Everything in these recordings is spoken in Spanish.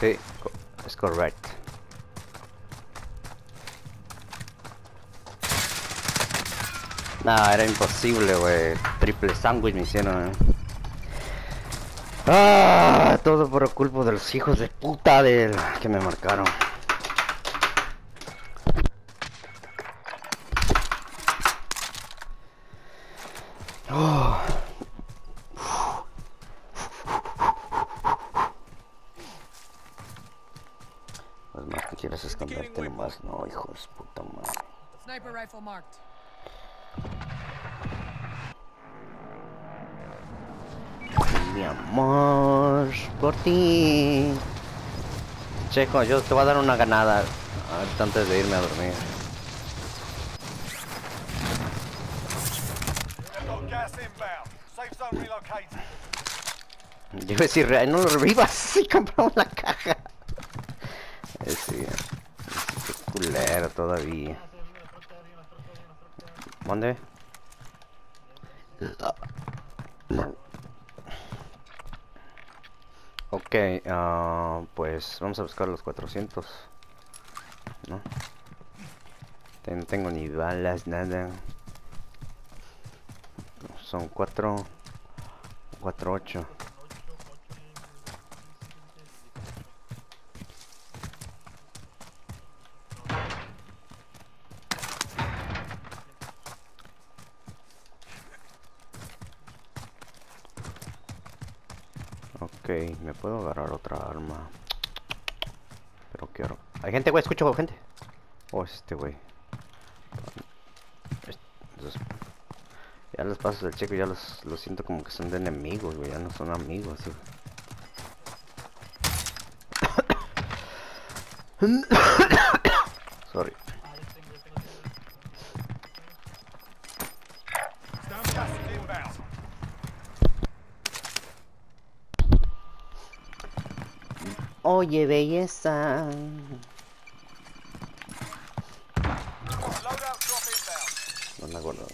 Sí, es correcto. Nah, era imposible, güey. Triple sándwich me hicieron. eh. Ah, todo por culpa de los hijos de puta del que me marcaron. Oh. Pues más que quieras no, hijo de su puta madre. Sniper rifle marked. Mi amor, por ti. Checo, yo te voy a dar una ganada antes de irme a dormir. Yo iba a decir, "Ay, no lo revivas, sí compramos la caja. Eh, sí, culero todavía. ¿Dónde? Ok, ah, pues vamos a buscar los 400. ¿No? No tengo ni balas, nada. Son 4... 4, 8. Me puedo agarrar otra arma. Pero quiero. Hay gente, güey, escucho gente. Oh, es este güey. Ya los pasos del checo ya los, los siento como que son de enemigos, güey. Ya no son amigos, güey. Sorry. Oye, belleza. No me acuerdo.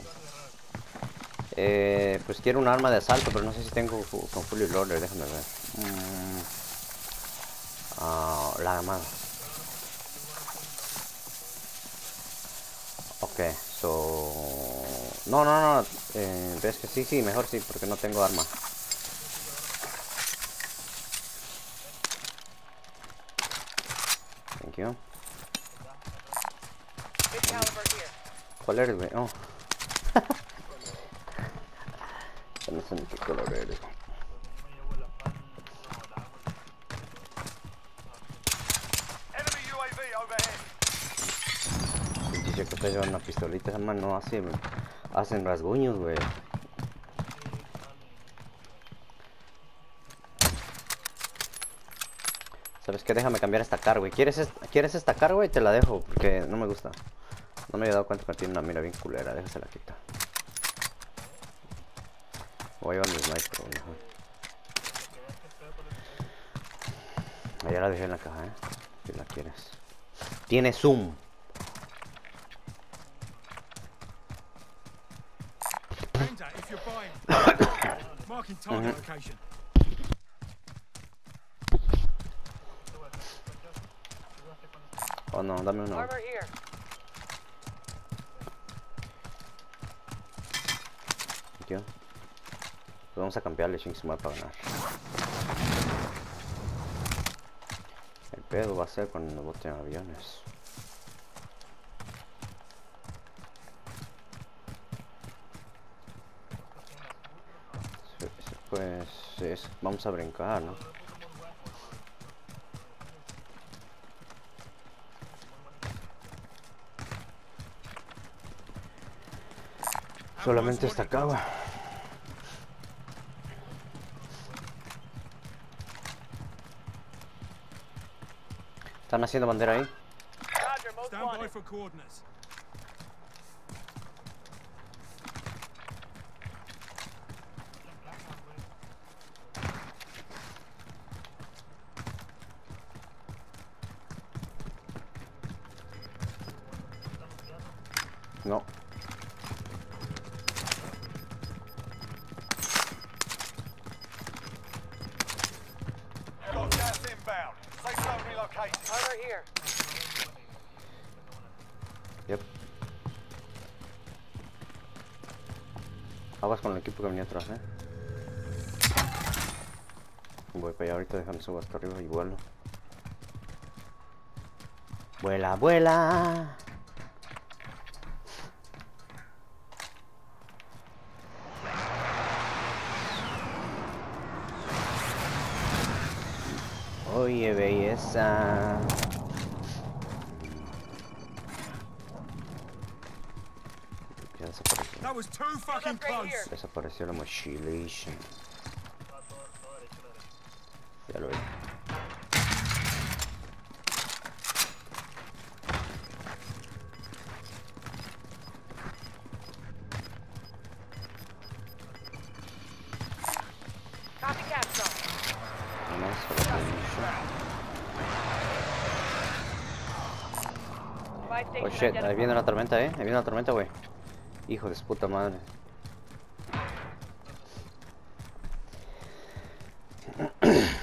Eh, pues quiero un arma de asalto, pero no sé si tengo con fully loader, déjame ver. Mm. Ah, la armada. Ok, so... No, no, no, eh, ves que sí, sí, mejor sí, porque no tengo arma. ¿Cuál eres, güey? Oh. No sé ni qué color eres. Dice que usted lleva una pistolita, esa no hace, hacen rasguños, güey. ¿Sabes qué? Déjame cambiar esta car, güey. ¿Quieres, est- ¿Quieres esta car, güey? Te la dejo, porque no me gusta. No me había dado cuenta que tiene una mira bien culera. Déjasela quita. Voy a llevar mi sniper, mejor. Allá la dejé en la caja, eh. Si la quieres. Tiene zoom. Oh no, dame uno. Vamos a cambiarle ching su para ganar. El pedo va a ser cuando boten aviones. Pues es- vamos a brincar, ¿no? Solamente esta acaba. Están haciendo bandera ahí. No. Yep. Aguas con el equipo que venía atrás, eh. Voy para allá ahorita, déjame subir hasta arriba y vuelo. Vuela, vuela. Oye, belleza. Was too fucking close. Desapareció la mochilation. Ya lo vi. Oh shit, ahí viene la tormenta, eh. Ahí viene la tormenta, güey. Hijo de su puta madre.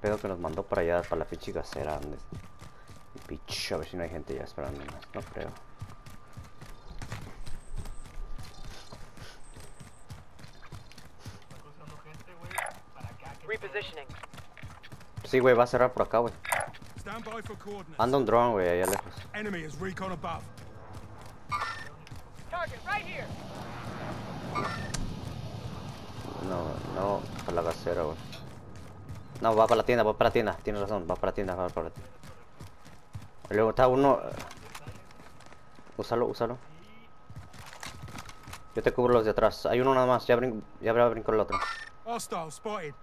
Pedo que nos mandó para allá, para la pinche. Donde... Bitch, a ver si no hay gente ya esperándonos. No creo. Repositioning. Sí, güey, va a cerrar por acá, güey. Anda un drone, güey, allá lejos. Enemy is recon above. Target right here. No, no, para la gasera, güey. No, va para la tienda, va para la tienda. Tienes razón, va para la tienda, va para la tienda. Luego está uno. eh, Úsalo, úsalo. Yo te cubro los de atrás. Hay uno nada más, ya, brin ya habrá brincó el otro. Hostile spotted.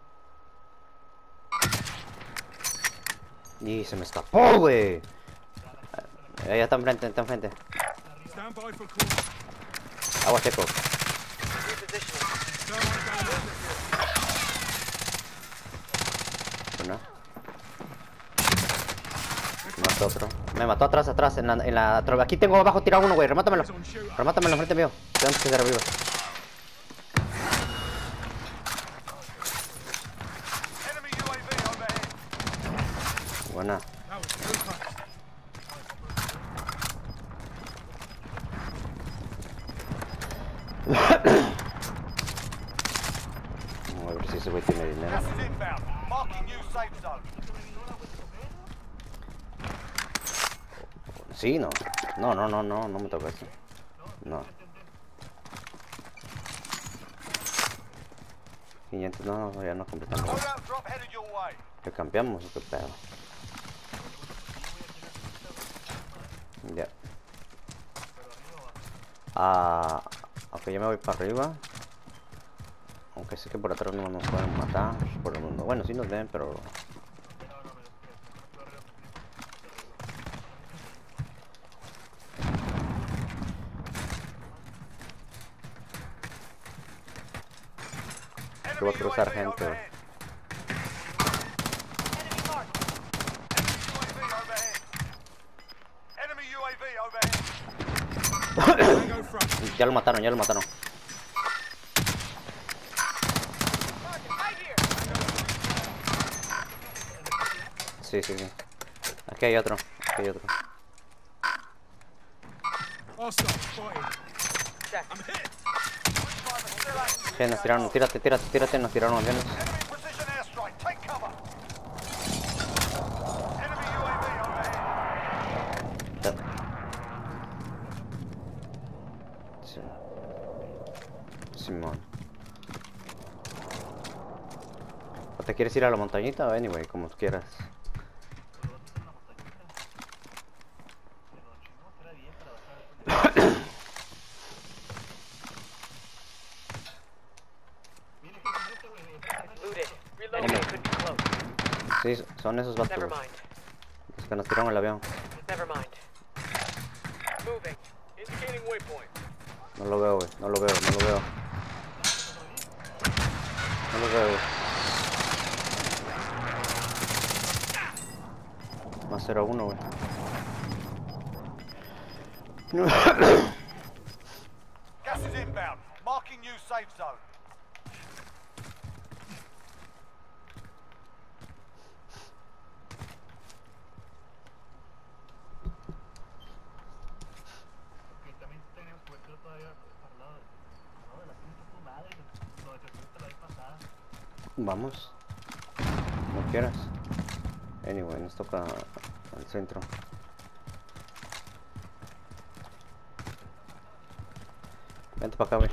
Y se me escapó, güey. Eh, Allá está enfrente, está enfrente. Agua seco. Me mató otro. Me mató atrás, atrás, en la, en la... Aquí tengo abajo tirado uno, güey. Remátamelo. Remátamelo enfrente mío. Tenemos que quedar arriba. Enemy UAV overhead. Buena. That was too close. Vamos a ver si ese güey tiene dinero. Sí, no. No, no, no, no, no me toca eso. No. 500, no, no, ya no completamos. ¿Qué cambiamos o qué pedo? Ya. Ah, ok, ya me voy para arriba. Aunque sé que por atrás no nos pueden matar. Por el mundo. Bueno, sí nos ven, pero. Enemy voy a cruzar gente. Ya lo mataron, ya lo mataron. Sí, sí, sí. Aquí hay otro. Aquí hay otro. Sí, nos tiraron, tírate, tírate, tírate, nos tiraron aviones. Simón. ¿O te quieres ir a la montañita anyway, como tú quieras? Son esos vatos. Los que nos tiraron el avión. Never mind. Moving. Indicating waypoint. No lo veo, güey. No lo veo, no lo veo. No lo veo, güey. Más 0 1, güey. Gas is inbound. Marking new safe zone. Vamos. No quieras. Anyway, nos toca al centro. Vente para acá, güey.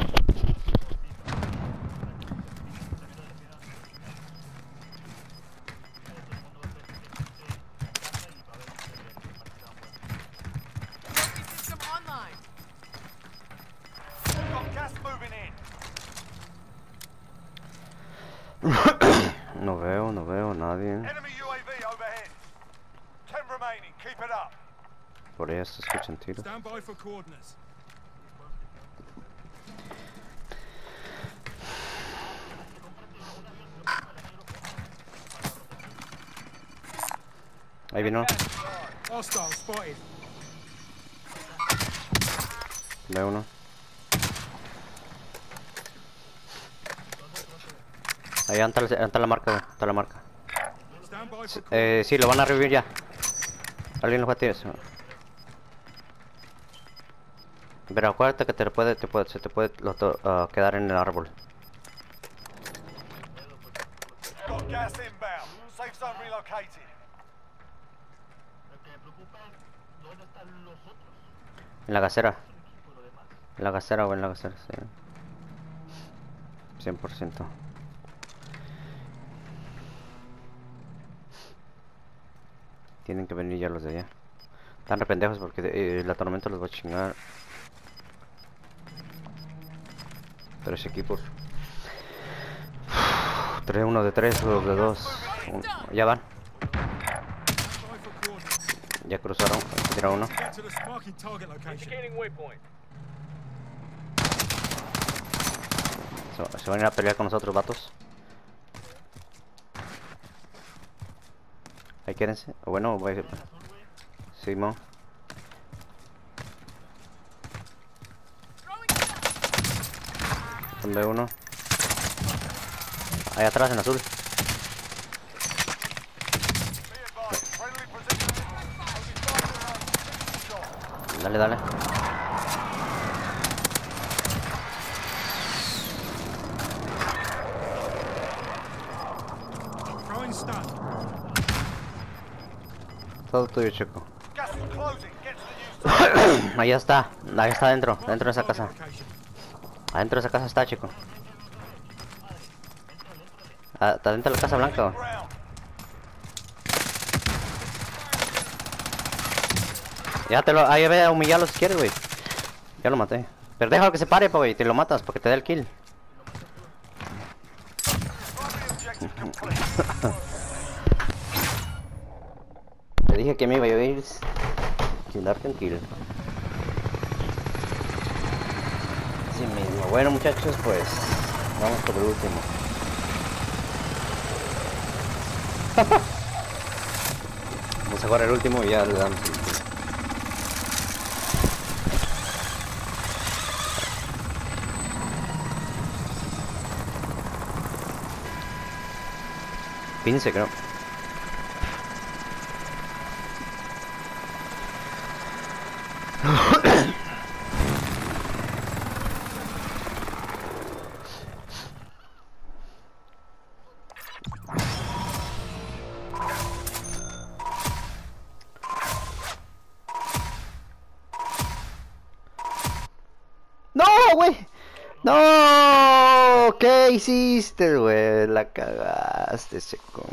Por ahí se escuchan tiros. Ahí vino. Veo uno. Ahí anda, la- anda la marca. Está la marca. Eh, sí, lo van a revivir ya. Alguien lo va a tirar. Pero acuérdate que te puede, te puede, se te puede ah, quedar en el árbol. En la gasera. En la gasera o en la gasera, sí. 100%. Tienen que venir ya los de allá. Están re pendejos porque eh, la tormenta los va a chingar. Tres equipos. Tres, uno de tres, dos de dos. Un- Ya van. Ya cruzaron. Tira uno. Se, se van a ir a pelear con nosotros, vatos. Ahí quédense. Bueno, voy a... Simón. Donde uno. Ahí atrás, en azul. Dale, dale. Todo tuyo, chico. Ahí está. Ahí está adentro. Dentro de esa casa. Adentro de esa casa está, chico. Ah, Está dentro de la casa blanca. Ya te lo. Ahí ve a humillarlo si quieres, güey. Ya lo maté. Pero déjalo que se pare, pa, güey. Te lo matas porque te da el kill. Te dije que me iba a ir un kill. Bueno, muchachos, pues. Vamos por el último. Vamos a jugar el último y ya le damos. Pince, creo. Hiciste, güey? La cagaste, chico.